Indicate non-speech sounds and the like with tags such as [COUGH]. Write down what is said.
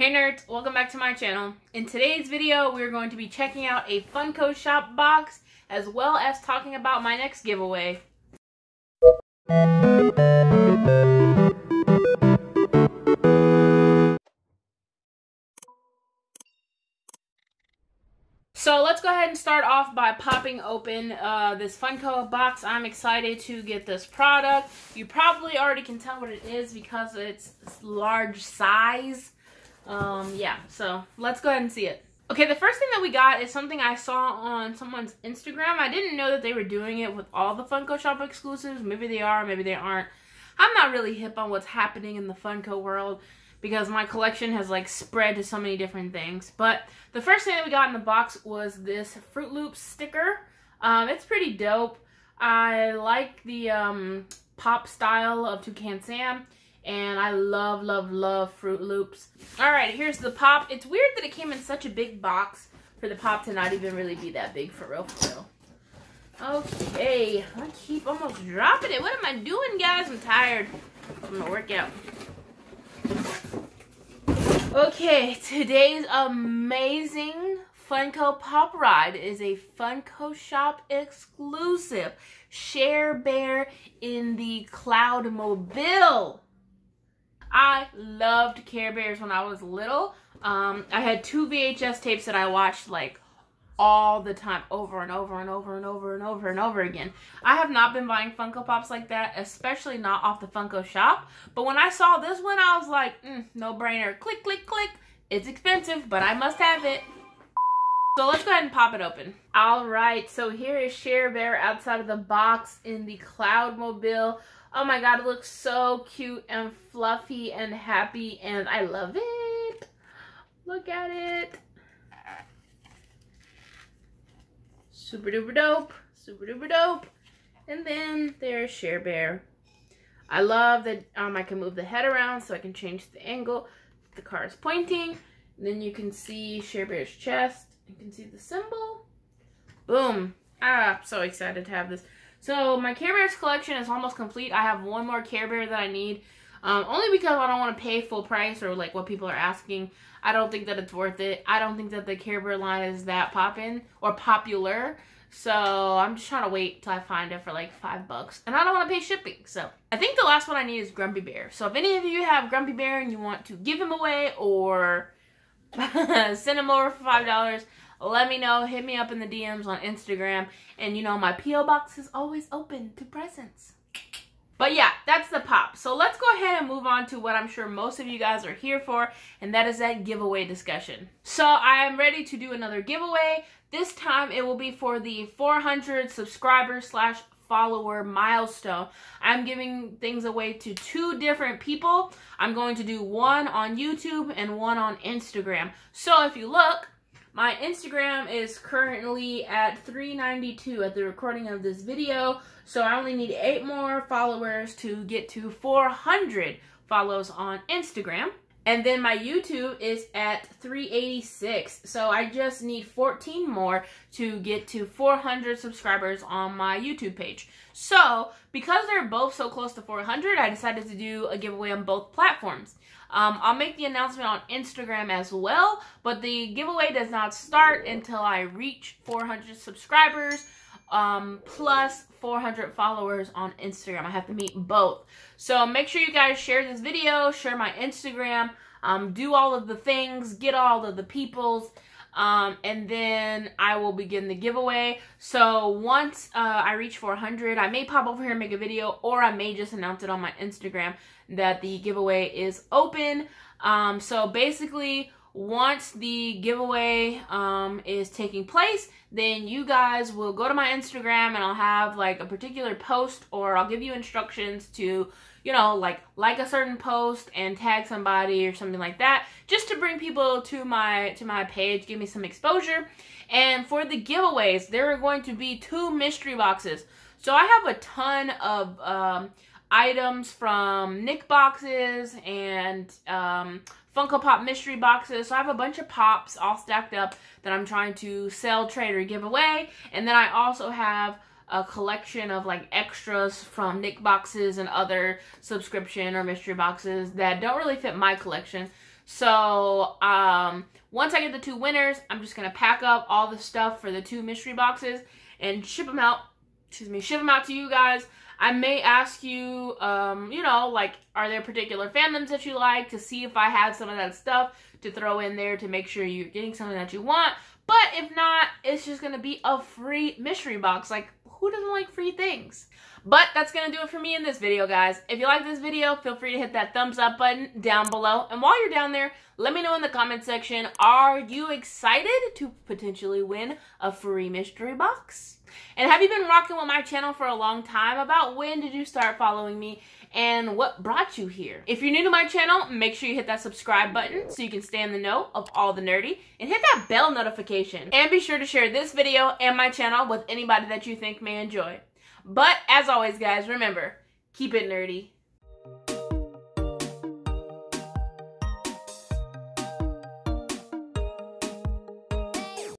Hey nerds, welcome back to my channel. In today's video, we're going to be checking out a Funko Shop box, as well as talking about my next giveaway. So let's go ahead and start off by popping open uh, this Funko box. I'm excited to get this product. You probably already can tell what it is because it's large size. Um, yeah, so let's go ahead and see it. Okay, the first thing that we got is something I saw on someone's Instagram. I didn't know that they were doing it with all the Funko Shop exclusives. Maybe they are, maybe they aren't. I'm not really hip on what's happening in the Funko world because my collection has like spread to so many different things. But the first thing that we got in the box was this Froot Loops sticker. Um, it's pretty dope. I like the um, pop style of Toucan Sam. And I love, love, love Froot Loops. Alright, here's the pop. It's weird that it came in such a big box for the pop to not even really be that big for real, for real. Okay, I keep almost dropping it. What am I doing, guys? I'm tired. I'm gonna work out. Okay, today's amazing Funko Pop Ride is a Funko Shop exclusive. Share Bear in the Cloud Mobile. I loved Care Bears when I was little. Um, I had two VHS tapes that I watched like all the time, over and over and over and over and over and over again. I have not been buying Funko Pops like that, especially not off the Funko shop. But when I saw this one, I was like, mm, no brainer. Click, click, click. It's expensive, but I must have it. So let's go ahead and pop it open. All right, so here is Share Bear outside of the box in the Cloud Mobile. Oh my god, it looks so cute and fluffy and happy and I love it. Look at it. Super duper dope. Super duper dope. And then there's Share Bear. I love that um, I can move the head around so I can change the angle. The car is pointing. And then you can see Share Bear's chest. You can see the symbol. Boom. Ah, I'm so excited to have this. So my Care Bears collection is almost complete. I have one more Care Bear that I need. Um, only because I don't want to pay full price or like what people are asking. I don't think that it's worth it. I don't think that the Care Bear line is that poppin' or popular. So I'm just trying to wait till I find it for like five bucks. And I don't want to pay shipping. So I think the last one I need is Grumpy Bear. So if any of you have Grumpy Bear and you want to give him away or [LAUGHS] send him over for five dollars, let me know. Hit me up in the DMs on Instagram. And you know, my P.O. box is always open to presents. But yeah, that's the pop. So let's go ahead and move on to what I'm sure most of you guys are here for, and that is that giveaway discussion. So I am ready to do another giveaway. This time it will be for the 400 subscribers slash follower milestone. I'm giving things away to two different people. I'm going to do one on YouTube and one on Instagram. So if you look, my Instagram is currently at 392 at the recording of this video, so I only need 8 more followers to get to 400 follows on Instagram. And then my YouTube is at 386. So I just need 14 more to get to 400 subscribers on my YouTube page. So because they're both so close to 400, I decided to do a giveaway on both platforms. Um, I'll make the announcement on Instagram as well, but the giveaway does not start until I reach 400 subscribers um, plus 400 followers on Instagram. I have to meet both. So make sure you guys share this video, share my Instagram, um, do all of the things, get all of the peoples, um, and then I will begin the giveaway. So once uh, I reach 400, I may pop over here and make a video, or I may just announce it on my Instagram that the giveaway is open. Um, so basically, once the giveaway um, is taking place, then you guys will go to my Instagram and I'll have like a particular post or I'll give you instructions to, you know, like like a certain post and tag somebody or something like that, just to bring people to my to my page, give me some exposure. And for the giveaways, there are going to be two mystery boxes. So I have a ton of um, items from Nick boxes and um, Funko Pop mystery boxes. So I have a bunch of pops all stacked up that I'm trying to sell, trade, or give away. And then I also have a collection of like extras from Nick boxes and other subscription or mystery boxes that don't really fit my collection. So, um, once I get the two winners, I'm just gonna pack up all the stuff for the two mystery boxes and ship them out. Excuse me, ship them out to you guys. I may ask you, um, you know, like, are there particular fandoms that you like to see if I have some of that stuff to throw in there to make sure you're getting something that you want. But if not, it's just gonna be a free mystery box. Like, who doesn't like free things? But that's going to do it for me in this video, guys. If you like this video, feel free to hit that thumbs up button down below. And while you're down there, let me know in the comment section, are you excited to potentially win a free mystery box? And have you been rocking with my channel for a long time? About when did you start following me? And what brought you here? If you're new to my channel, make sure you hit that subscribe button so you can stay in the know of all the nerdy. And hit that bell notification. And be sure to share this video and my channel with anybody that you think may enjoy. But as always, guys, remember, keep it nerdy.